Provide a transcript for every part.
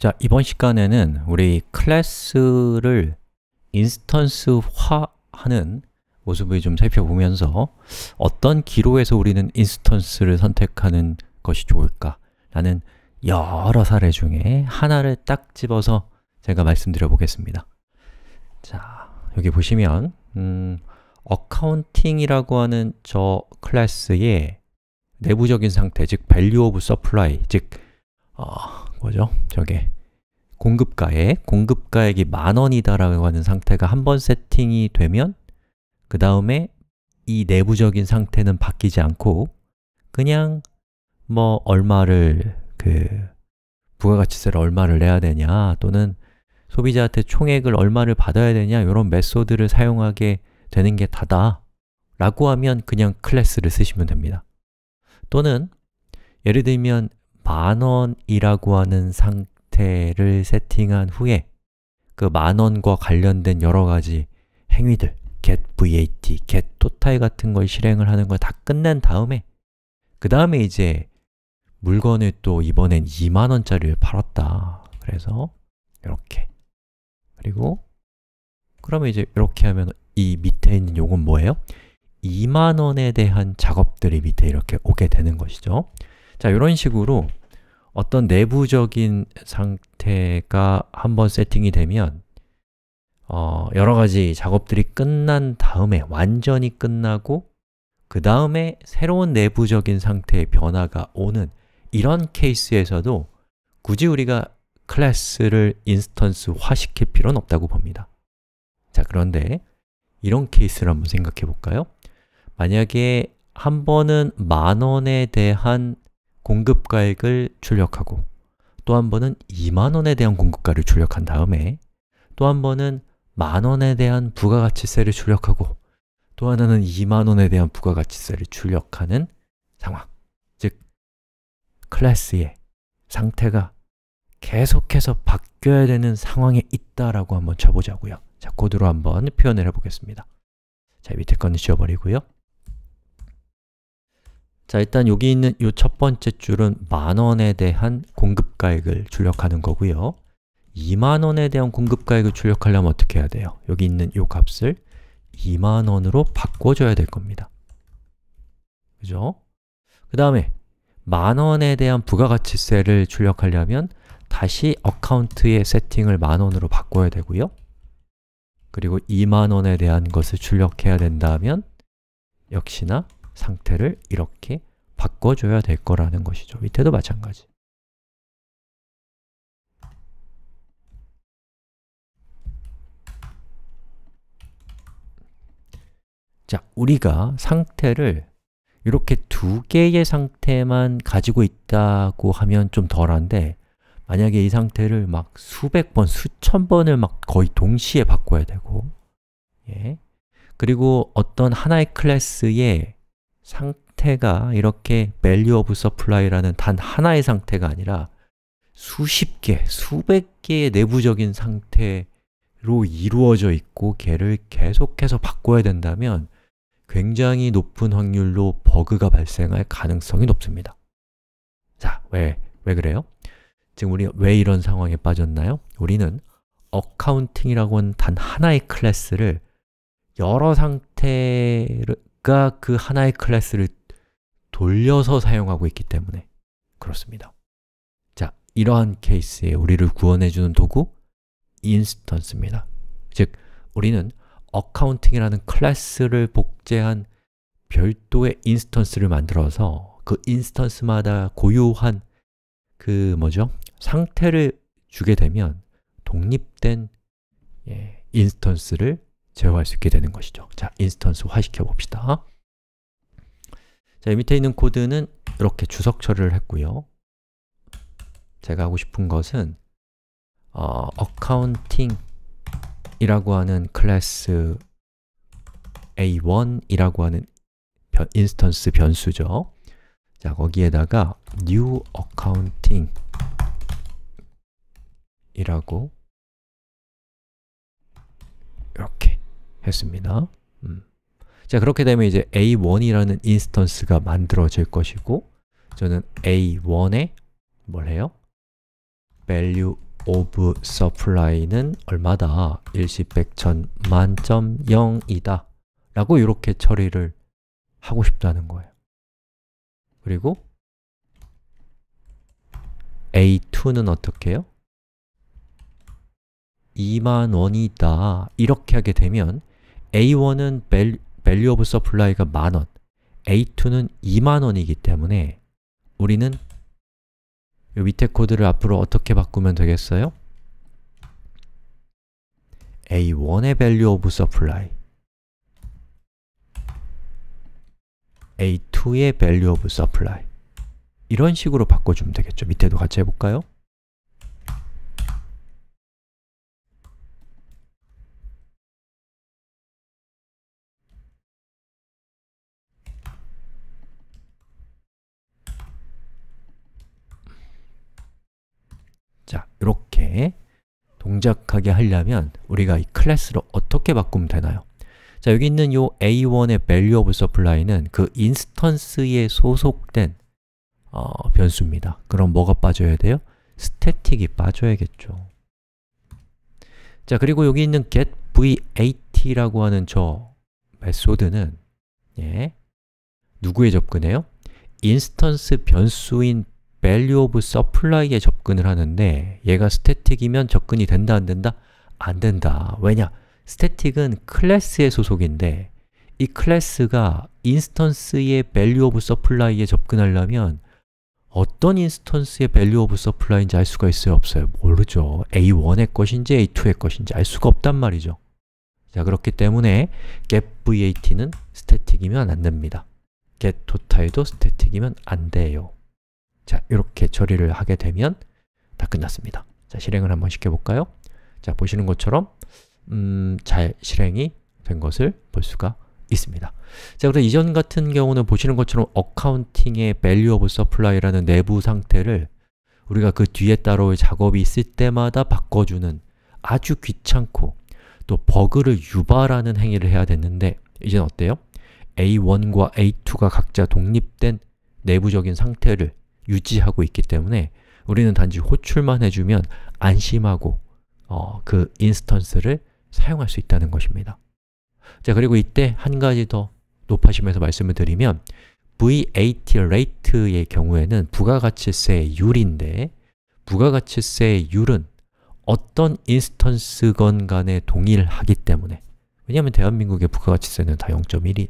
자, 이번 시간에는 우리 클래스를 instance화하는 모습을 좀 살펴보면서 어떤 기로에서 우리는 instance를 선택하는 것이 좋을까? 라는 여러 사례 중에 하나를 딱 집어서 제가 말씀드려 보겠습니다 자, 여기 보시면 음, accounting이라고 하는 저 클래스의 내부적인 상태, 즉 value of supply, 즉 어, 뭐죠? 저게 공급가액, 공급가액이 만 원이다라고 하는 상태가 한 번 세팅이 되면 그 다음에 이 내부적인 상태는 바뀌지 않고 그냥 뭐 얼마를 그 부가가치세를 얼마를 내야 되냐 또는 소비자한테 총액을 얼마를 받아야 되냐 이런 메소드를 사용하게 되는 게 다다 라고 하면 그냥 클래스를 쓰시면 됩니다 또는 예를 들면 만원이라고 하는 상태를 세팅한 후에 그 만원과 관련된 여러 가지 행위들 get VAT, get total 같은 걸 실행을 하는 걸 다 끝낸 다음에 그 다음에 이제 물건을 또 이번엔 2만원짜리를 팔았다. 그래서 이렇게. 그리고 그러면 이제 이렇게 하면 이 밑에 있는 요건 뭐예요? 2만원에 대한 작업들이 밑에 이렇게 오게 되는 것이죠. 자, 이런 식으로 어떤 내부적인 상태가 한번 세팅이 되면 어, 여러 가지 작업들이 끝난 다음에, 완전히 끝나고 그 다음에 새로운 내부적인 상태의 변화가 오는 이런 케이스에서도 굳이 우리가 클래스를 instance화 시킬 필요는 없다고 봅니다 자, 그런데 이런 케이스를 한번 생각해 볼까요? 만약에 한 번은 만 원에 대한 공급가액을 출력하고 또 한 번은 2만원에 대한 공급가를 출력한 다음에 또 한 번은 만원에 대한 부가가치세를 출력하고 또 하나는 2만원에 대한 부가가치세를 출력하는 상황. 즉, 클래스의 상태가 계속해서 바뀌어야 되는 상황에 있다라고 한번 쳐보자고요. 자, 코드로 한번 표현을 해보겠습니다. 자, 밑에 거는 지워버리고요 자, 일단 여기 있는 이 첫 번째 줄은 만원에 대한 공급가액을 출력하는 거고요 2만원에 대한 공급가액을 출력하려면 어떻게 해야 돼요? 여기 있는 이 값을 2만원으로 바꿔줘야 될 겁니다 그죠? 그 다음에 만원에 대한 부가가치세를 출력하려면 다시 어카운트의 세팅을 만원으로 바꿔야 되고요 그리고 2만원에 대한 것을 출력해야 된다면 역시나 상태를 이렇게 바꿔줘야 될 거라는 것이죠 밑에도 마찬가지 자, 우리가 상태를 이렇게 두 개의 상태만 가지고 있다고 하면 좀 덜한데 만약에 이 상태를 막 수백 번, 수천 번을 막 거의 동시에 바꿔야 되고 예. 그리고 어떤 하나의 클래스의 상태가 이렇게 value of supply라는 단 하나의 상태가 아니라 수십 개, 수백 개의 내부적인 상태로 이루어져 있고 걔를 계속해서 바꿔야 된다면 굉장히 높은 확률로 버그가 발생할 가능성이 높습니다 자, 왜, 왜 그래요? 지금 우리 왜 이런 상황에 빠졌나요? 우리는 accounting이라고 하는 단 하나의 클래스를 여러 상태를 가그 하나의 클래스를 돌려서 사용하고 있기 때문에 그렇습니다 자, 이러한 케이스에 우리를 구원해주는 도구 instance입니다 즉, 우리는 accounting이라는 클래스를 복제한 별도의 instance를 만들어서 그 instance마다 고유한 그 뭐죠? 상태를 주게 되면 독립된 예, instance를 제어할 수 있게 되는 것이죠. 자, instance화 시켜봅시다. 자, 밑에 있는 코드는 이렇게 주석 처리를 했고요. 제가 하고 싶은 것은 어, accounting 이라고 하는 클래스 a1이라고 하는 변, instance 변수죠. 자, 거기에다가 new accounting 이라고 이렇게 했습니다 음. 자, 그렇게 되면 이제 a1이라는 instance가 만들어질 것이고 저는 a1에 뭘 해요? value of supply는 얼마다? 일시 백천 만점 0이다 라고 이렇게 처리를 하고 싶다는 거예요 그리고 A2는 어떻게 해요? 2만 원이다 이렇게 하게 되면 A1은 value of supply가 만원 A2는 2만 원이기 때문에 우리는 이 밑에 코드를 앞으로 어떻게 바꾸면 되겠어요? A1의 value of supply A2의 value of supply 이런 식으로 바꿔주면 되겠죠. 밑에도 같이 해볼까요? 자, 이렇게 동작하게 하려면 우리가 이 클래스를 어떻게 바꾸면 되나요? 자, 여기 있는 이 a1의 value of supply는 그 instance에 소속된 어, 변수입니다. 그럼 뭐가 빠져야 돼요? static이 빠져야겠죠. 자, 그리고 여기 있는 getVat라고 하는 저 method는 예, 누구에 접근해요? instance 변수인 value of supply에 접근을 하는데 얘가 static이면 접근이 된다 안 된다? 안 된다. 왜냐? static은 클래스의 소속인데 이 클래스가 instance의 value of supply에 접근하려면 어떤 instance의 value of supply인지 알 수가 있어요? 없어요? 모르죠. A1의 것인지 A2의 것인지 알 수가 없단 말이죠. 자, 그렇기 때문에 getVat는 스태틱이면 안 됩니다. getTotal도 스태틱이면 안 돼요. 자, 이렇게 처리를 하게 되면 다 끝났습니다. 자, 실행을 한번 시켜볼까요? 자, 보시는 것처럼 음, 잘 실행이 된 것을 볼 수가 있습니다. 자, 그래서 이전 같은 경우는 보시는 것처럼 어카운팅의 value of supply라는 내부 상태를 우리가 그 뒤에 따로 작업이 있을 때마다 바꿔주는 아주 귀찮고 또 버그를 유발하는 행위를 해야 됐는데 이제는 어때요? A1과 A2가 각자 독립된 내부적인 상태를 유지하고 있기 때문에 우리는 단지 호출만 해주면 안심하고 어, 그 인스턴스를 사용할 수 있다는 것입니다. 자, 그리고 이때 한 가지 더 높아심에서 말씀을 드리면 VAT rate의 경우에는 부가가치세의 율인데 부가가치세의 율은 어떤 instance건 간에 동일하기 때문에 왜냐하면 대한민국의 부가가치세는 다 0.1이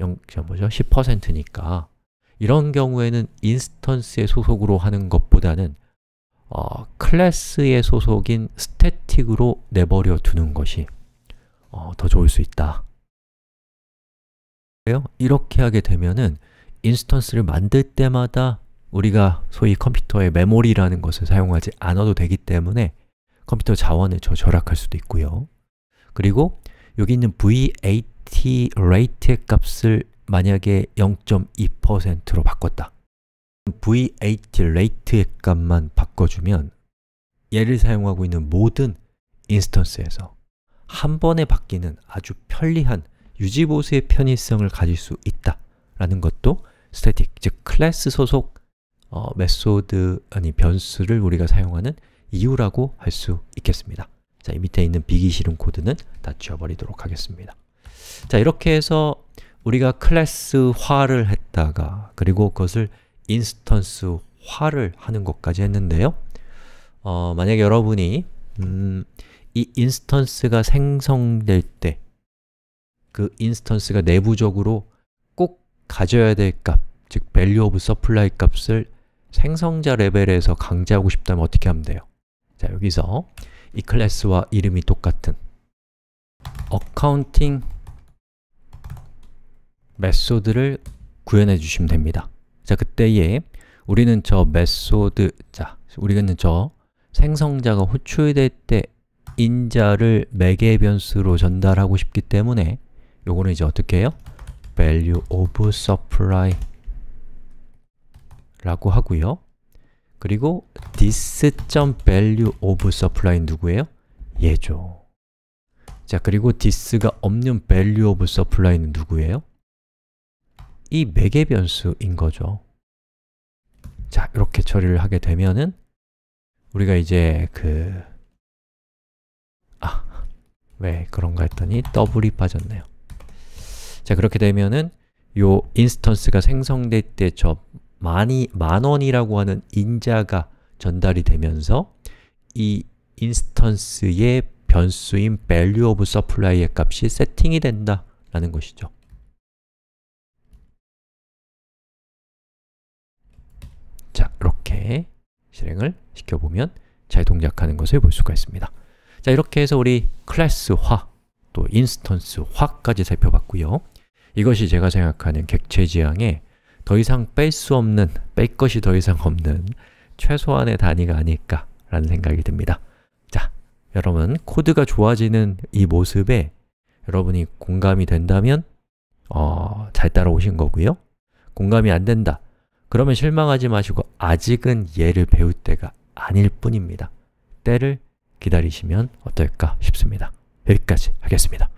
0, 뭐죠? 10%니까 이런 경우에는 instance의 소속으로 하는 것보다는 어, 클래스의 소속인 static으로 내버려 두는 것이 어, 더 좋을 수 있다. 이렇게 하게 되면은 instance를 만들 때마다 우리가 소위 컴퓨터의 메모리라는 것을 사용하지 않아도 되기 때문에 컴퓨터 자원을 더 절약할 수도 있고요. 그리고 여기 있는 VAT rate의 값을 만약에 0.2%로 바꿨다. VAT rate의 값만 바꿔주면 얘를 사용하고 있는 모든 instance에서 한 번에 바뀌는 아주 편리한 유지보수의 편의성을 가질 수 있다 라는 것도 static, 즉 클래스 소속 어, method, 아니 변수를 우리가 사용하는 이유라고 할 수 있겠습니다 자, 이 밑에 있는 보기 싫은 코드는 다 지워버리도록 하겠습니다 자, 이렇게 해서 우리가 클래스화를 했다가 그리고 그것을 instance화를 하는 것까지 했는데요 어, 만약에 여러분이 음, 이 instance가 생성될 때 그 instance가 내부적으로 꼭 가져야 될 값, 즉 value of supply 값을 생성자 레벨에서 강제하고 싶다면 어떻게 하면 돼요? 자, 여기서 이 클래스와 이름이 똑같은 accounting method를 구현해 주시면 됩니다. 자, 그때에 우리는 저 method, 자, 우리는 저 생성자가 호출될 때 인자를 매개 변수로 전달하고 싶기 때문에 요거는 이제 어떻게 해요? value of supply 라고 하고요. 그리고 this.value of supply 누구예요? 얘죠. 자, 그리고 this가 없는 value of supply는 누구예요? 이 매개 변수인 거죠. 자, 이렇게 처리를 하게 되면은 우리가 이제 그 아, 왜 그런가 했더니 double이 빠졌네요. 자, 그렇게 되면은 요 인스턴스가 생성될 때 저 만이 만원이라고 하는 인자가 전달이 되면서 이 인스턴스의 변수인 value of supply의 값이 세팅이 된다 라는 것이죠. 실행을 시켜보면 잘 동작하는 것을 볼 수가 있습니다. 자, 이렇게 해서 우리 클래스화, 또 인스턴스화까지 살펴봤고요. 이것이 제가 생각하는 객체 지향에 더 이상 뺄 수 없는, 뺄 것이 더 이상 없는 최소한의 단위가 아닐까 라는 생각이 듭니다. 자, 여러분 코드가 좋아지는 이 모습에 여러분이 공감이 된다면 어, 잘 따라오신 거고요. 공감이 안 된다. 그러면 실망하지 마시고 아직은 얘를 배울 때가 아닐 뿐입니다. 때를 기다리시면 어떨까 싶습니다. 여기까지 하겠습니다.